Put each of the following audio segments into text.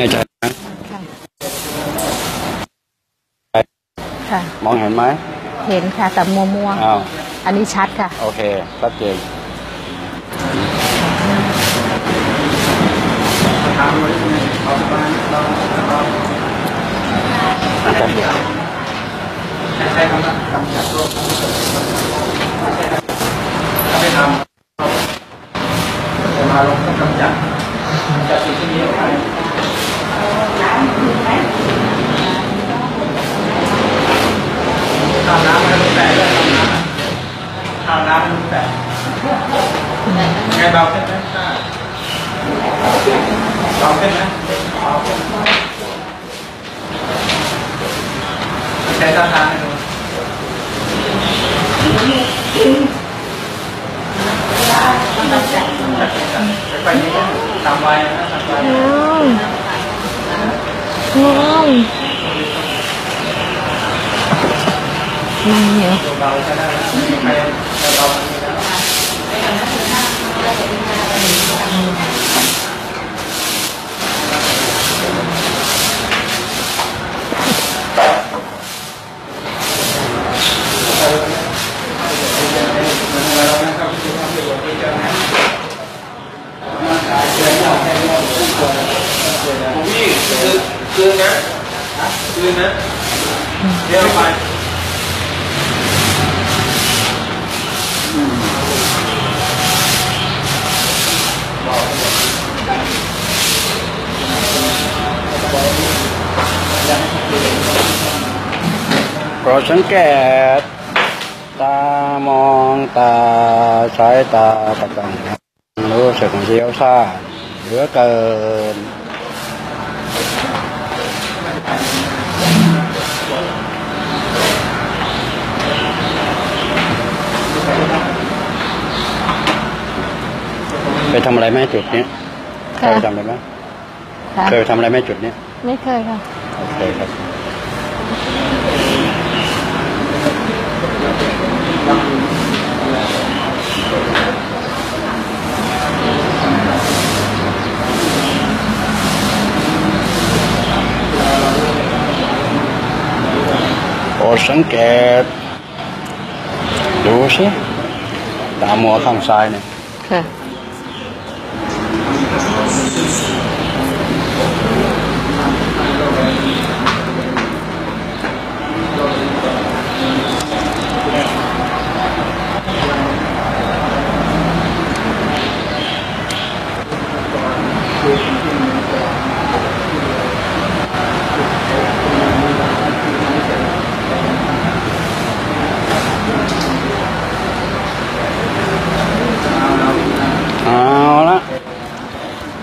น่ใจนะค่ะค่ะมองเห็นไหมเห็นค่ะแต่มัวมัวๆอ้าวอันนี้ชัดค่ะ โอเคชัดเจนนะครับ ใช้คำว่ากำจัดโรคถ้าไม่ทำจะมาลงก็กำจัดกำจัดสิ่งที่มีออกไปข้าวน้ำมันไม่แตกเลยข้าวน้ำมันไม่แตก ไงเบาขึ้นไหมเบาขึ้นไหมเบาขึ้นใช้ท่าทางให้ดู ไปนี้ตามวัยนะตามวัย งามงามมันเหนียว เบาๆก็ได้แล้วใครเบาๆก็ได้แล้ว พี่ คือคืนนะคืนนะเรียกไปโปรดสังเกต ตามองตาสายตาประจันรู้สึกเสียวซ่าเหลือเกิน ไปทำอะไรไหมจุดเนี้ยเคค่ะยทำอะไรไหมค่ะเคยทำอะไรไหมจุดเนี้ยไม่เคยค่ะ โอเคครับโปรดสังเกต ดูสิตามหัวข้างซ้ายเนี่ย ค่ะ เอ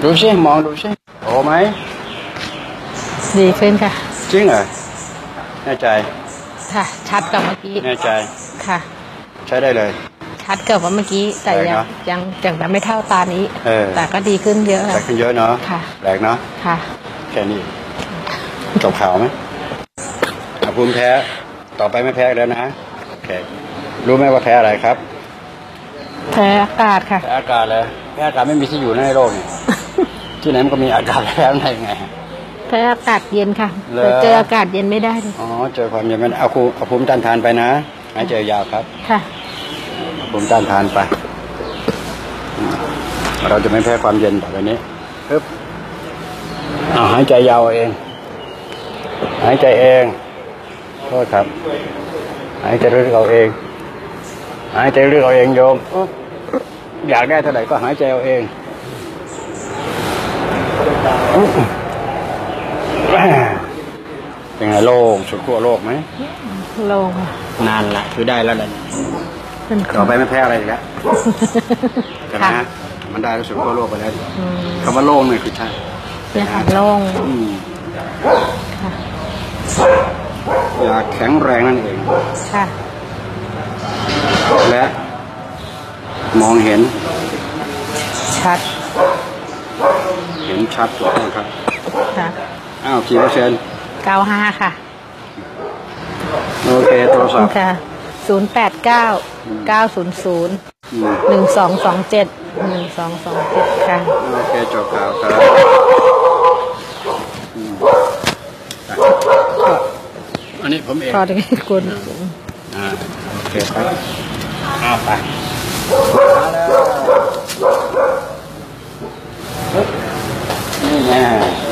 ดูสิมองดูสิโอ้ไหมดีขึ้นค่ะ จริงเหรอแน่ใจ ค่ะ ชัดกว่าเมื่อกี้ แน่ใจ ค่ะ ใช้ได้เลย ชัดเกือบกว่าเมื่อกี้ แต่แปลกยังเนอะยังยังแต่ไม่เท่าตานี้เออแต่ก็ดีขึ้นเยอะแต่ค่ะขึ้นเยอะเนาะ ค่ะแปลกเนาะ ค่ะ แค่นี้ จบข่าวไหมอะภูมิแพ้ ต่อไปไม่แพ้อีกแล้วนะโอเครู้ไหมว่าแพ้อะไรครับ แพ้อากาศค่ะ แพ้อากาศเลยแพ้อากาศไม่มีที่อยู่ในโลกนี่ ที่ไหนมันก็มีอากาศแพ้ได้ยังไงแพ้อากาศเย็นค่ะเหรอแต่เจออากาศเย็นไม่ได้เลยอ๋อเจอความเย็นมันเอาคูเอาภูมิต้านทานไปนะหายใจยาวครับ ค่ะภูมิต้านทานไป เราจะไม่แพ้ความเย็นต่อไปนี้ปึ๊บเอาหายใจยาวเอาเอง หายใจเองโทษครับ หายใจลึกเอาเอง หายใจลึกเอาเองโยมอุ๊บอยากได้เท่าไหร่ก็หายใจเอาเองอุ๊บ เป็นไงโล่งสุดขั้วโลกไหมลงค่ะนานละคือได้แล้วแหละเป็นต่อไปไม่แพ้อะไรอีกแล้วใช่ไหมค่ะฮะมันได้แล้วสุดขั้วโลกไปแล้วอืมคำว่าโล่งเนี่ยคือใช่เนี่ยค่ะโลงอืมค่ะอยากแข็งแรงนั่นเองค่ะและมองเห็น ชัดเห็ นชัดถูกต้องครับอ้าวกี่เปอร์เซ็นต์เก้าห้าค่ะ โอเคโทรศัพท์ค่ะศูนย์แปดเก้าเก้าศูนย์ศูนย์หนึ่งสองสองเจ็ดหนึ่งสองสองเจ็ดค่ะโอเคจบข่าวครับอันนี้ผมเองพอจะให้คนอ่าโอเคครับอ้าวไป 诶